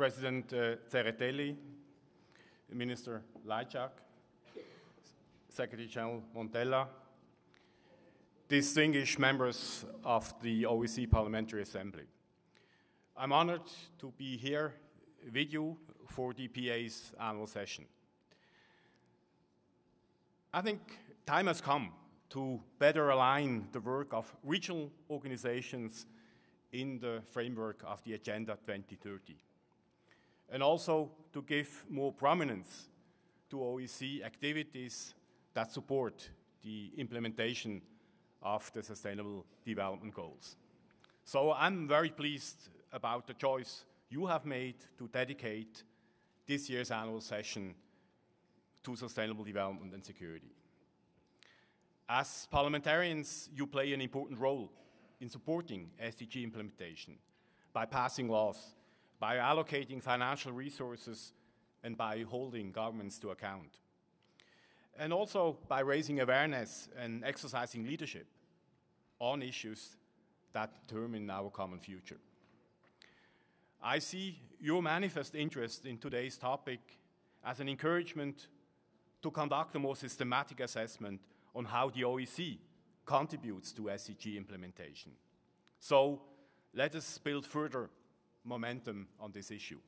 President uh, Tsereteli, Minister Lajčák, Secretary General Montella, distinguished members of the OSCE Parliamentary Assembly. I'm honored to be here with you for the PA's annual session. I think time has come to better align the work of regional organizations in the framework of the Agenda 2030, and also to give more prominence to OSCE activities that support the implementation of the Sustainable Development Goals. So I'm very pleased about the choice you have made to dedicate this year's annual session to sustainable development and security. As parliamentarians, you play an important role in supporting SDG implementation by passing laws, by allocating financial resources, and by holding governments to account. And also by raising awareness and exercising leadership on issues that determine our common future. I see your manifest interest in today's topic as an encouragement to conduct a more systematic assessment on how the OSCE contributes to SDG implementation. So let us build further momentum on this issue.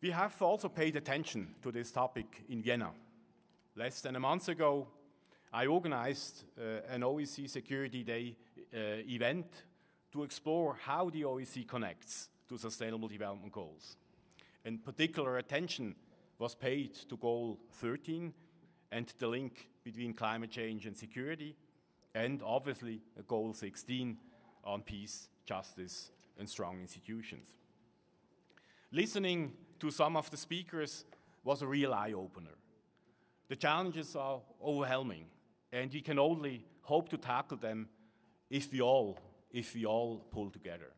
We have also paid attention to this topic in Vienna. Less than a month ago, I organized uh, an OSCE Security Day uh, event to explore how the OSCE connects to Sustainable Development Goals. And particular attention was paid to Goal 13 and the link between climate change and security, and obviously Goal 16 on peace, justice, and strong institutions. Listening to some of the speakers was a real eye-opener. The challenges are overwhelming, and we can only hope to tackle them if we all, if we all pull together.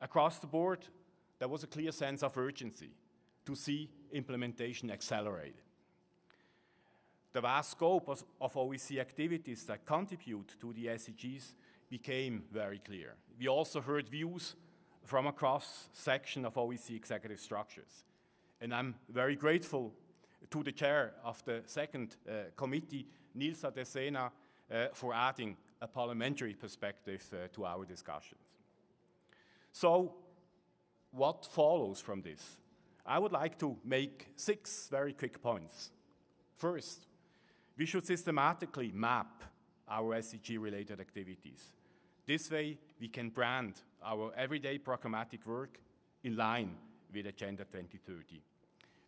Across the board, there was a clear sense of urgency to see implementation accelerated. The vast scope of, of OSCE activities that contribute to the SDGs became very clear. We also heard views from a cross-section of OSCE executive structures. And I'm very grateful to the chair of the second uh, committee, Nilza de Sena, uh, for adding a parliamentary perspective uh, to our discussions. So, what follows from this? I would like to make six very quick points. First, we should systematically map our SDG-related activities. This way, we can brand our everyday programmatic work in line with Agenda 2030.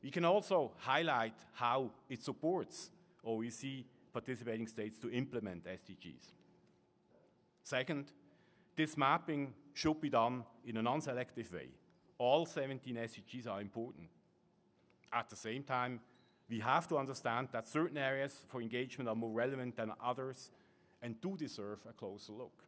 We can also highlight how it supports OSCE participating states to implement SDGs. Second, this mapping should be done in a non-selective way. All 17 SDGs are important. At the same time, we have to understand that certain areas for engagement are more relevant than others and do deserve a closer look.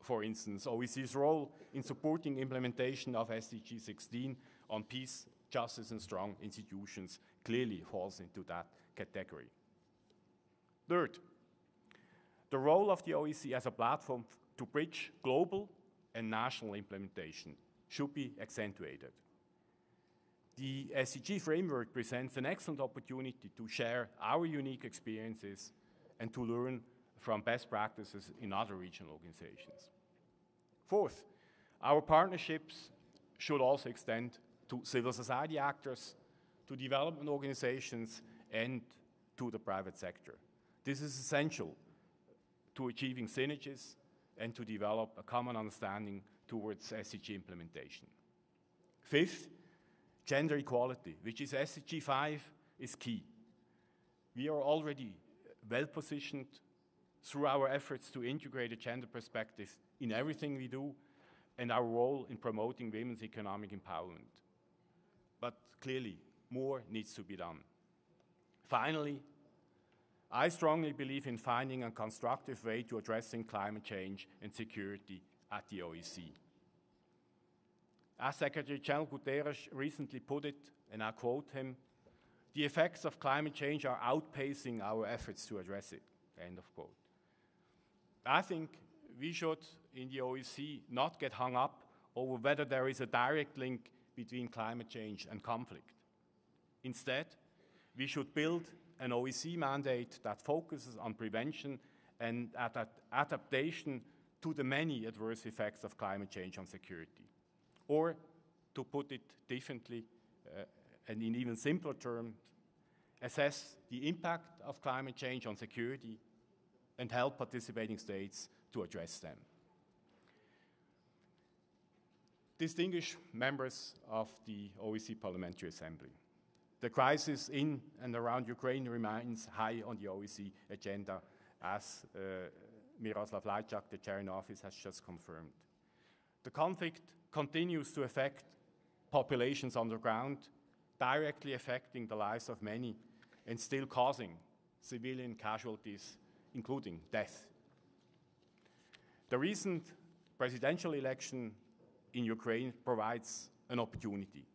For instance, OSCE's role in supporting implementation of SDG 16 on peace, justice and strong institutions clearly falls into that category. Third, the role of the OSCE as a platform to bridge global and national implementation should be accentuated. The SDG framework presents an excellent opportunity to share our unique experiences and to learn from best practices in other regional organizations. Fourth, our partnerships should also extend to civil society actors, to development organizations, and to the private sector. This is essential to achieving synergies and to develop a common understanding towards SDG implementation. Fifth, gender equality, which is SDG 5, is key. We are already well positioned through our efforts to integrate a gender perspective in everything we do and our role in promoting women's economic empowerment. But clearly, more needs to be done. Finally, I strongly believe in finding a constructive way to addressing climate change and security at the OSCE. As Secretary General Guterres recently put it, and I quote him, the effects of climate change are outpacing our efforts to address it, end of quote. I think we should, in the OSCE, not get hung up over whether there is a direct link between climate change and conflict. Instead, we should build an OSCE mandate that focuses on prevention and adaptation to the many adverse effects of climate change on security. Or, to put it differently, uh, and in even simpler terms, assess the impact of climate change on security and help participating states to address them. Distinguished members of the OSCE Parliamentary Assembly, the crisis in and around Ukraine remains high on the OSCE agenda, as uh, Miroslav Lajčák, the chair in office, has just confirmed. The conflict continues to affect populations on the ground, directly affecting the lives of many and still causing civilian casualties, including death. The recent presidential election in Ukraine provides an opportunity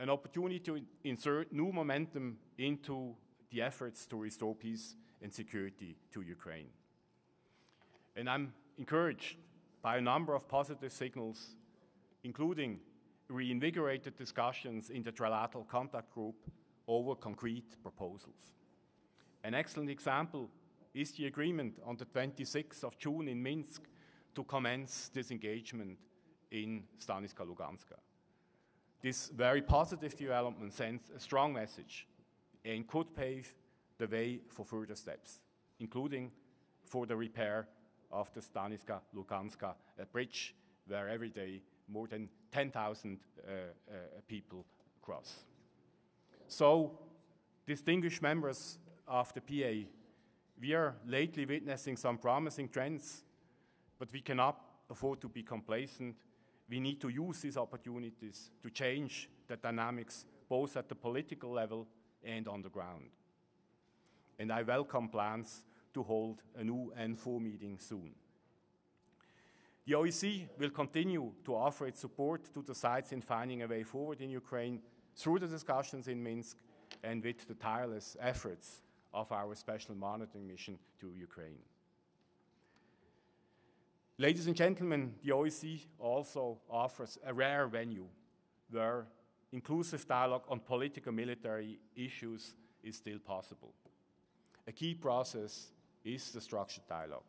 an opportunity to insert new momentum into the efforts to restore peace and security to Ukraine. And I'm encouraged by a number of positive signals, including reinvigorated discussions in the trilateral contact group over concrete proposals. An excellent example is the agreement on the 26th of June in Minsk to commence disengagement in Stanitsa Luganska. This very positive development sends a strong message and could pave the way for further steps, including for the repair of the Stanitsa Luganska bridge, where every day more than 10,000 uh, uh, people cross. So, distinguished members of the PA, we are lately witnessing some promising trends, but we cannot afford to be complacent we need to use these opportunities to change the dynamics both at the political level and on the ground. And I welcome plans to hold a new N4 meeting soon. The OSCE will continue to offer its support to the sides in finding a way forward in Ukraine through the discussions in Minsk and with the tireless efforts of our special monitoring mission to Ukraine. Ladies and gentlemen, the OSCE also offers a rare venue where inclusive dialogue on political military issues is still possible. A key process is the structured dialogue.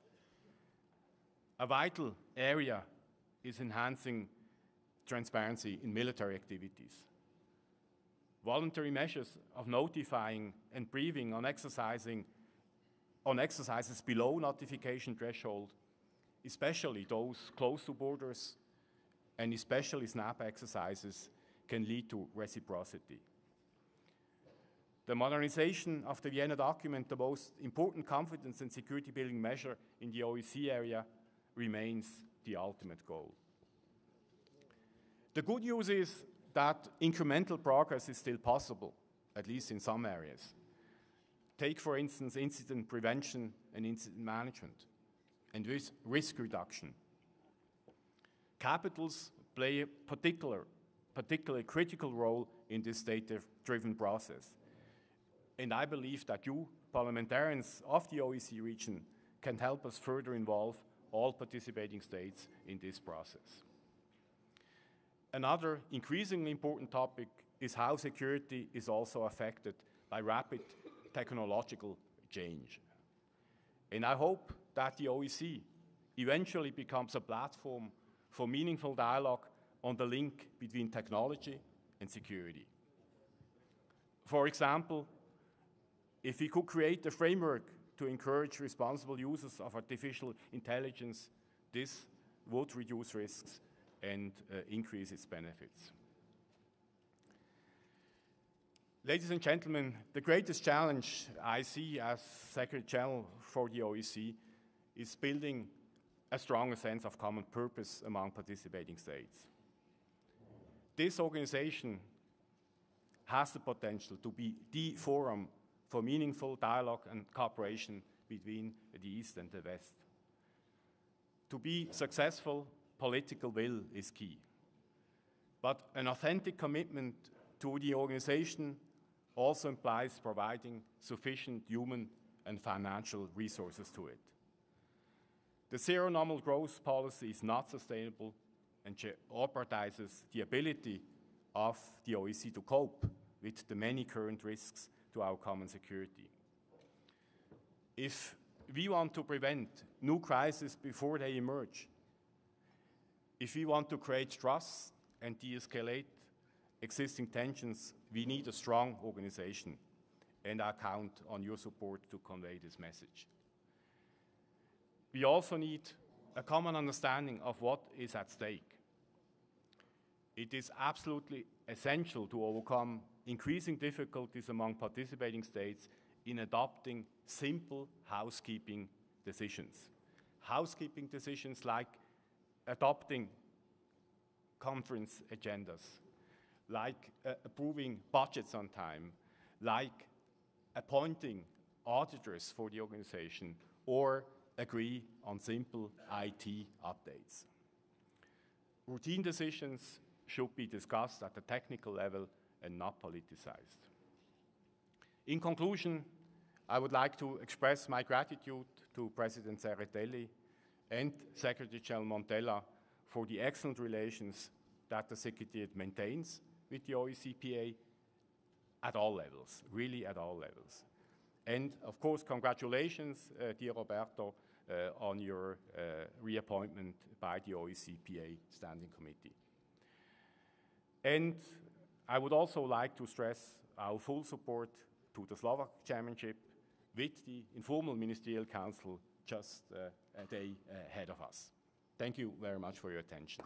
A vital area is enhancing transparency in military activities. Voluntary measures of notifying and briefing on exercising on exercises below notification threshold especially those close to borders, and especially SNAP exercises, can lead to reciprocity. The modernization of the Vienna document, the most important confidence and security building measure in the OSCE area, remains the ultimate goal. The good news is that incremental progress is still possible, at least in some areas. Take, for instance, incident prevention and incident management and with risk reduction. Capitals play a particular, particularly critical role in this data-driven process. And I believe that you, parliamentarians of the OSCE region, can help us further involve all participating states in this process. Another increasingly important topic is how security is also affected by rapid technological change. And I hope that the OSCE eventually becomes a platform for meaningful dialogue on the link between technology and security. For example, if we could create a framework to encourage responsible uses of artificial intelligence, this would reduce risks and uh, increase its benefits. Ladies and gentlemen, the greatest challenge I see as Secretary General for the OSCE is building a stronger sense of common purpose among participating states. This organization has the potential to be the forum for meaningful dialogue and cooperation between the East and the West. To be successful, political will is key. But an authentic commitment to the organization also implies providing sufficient human and financial resources to it. The zero nominal growth policy is not sustainable and jeopardizes the ability of the OSCE to cope with the many current risks to our common security. If we want to prevent new crises before they emerge, if we want to create trust and de-escalate existing tensions, we need a strong organization, and I count on your support to convey this message. We also need a common understanding of what is at stake. It is absolutely essential to overcome increasing difficulties among participating states in adopting simple housekeeping decisions. Housekeeping decisions like adopting conference agendas, like uh, approving budgets on time, like appointing auditors for the organization, or agree on simple IT updates. Routine decisions should be discussed at the technical level and not politicized. In conclusion, I would like to express my gratitude to President Tsereteli and Secretary General Montella for the excellent relations that the Secretariat maintains with the OSCE PA at all levels, really at all levels. And of course, congratulations, uh, dear Roberto, uh, on your uh, reappointment by the OSCE PA Standing Committee. And I would also like to stress our full support to the Slovak chairmanship with the informal ministerial council just uh, day uh, ahead of us. Thank you very much for your attention.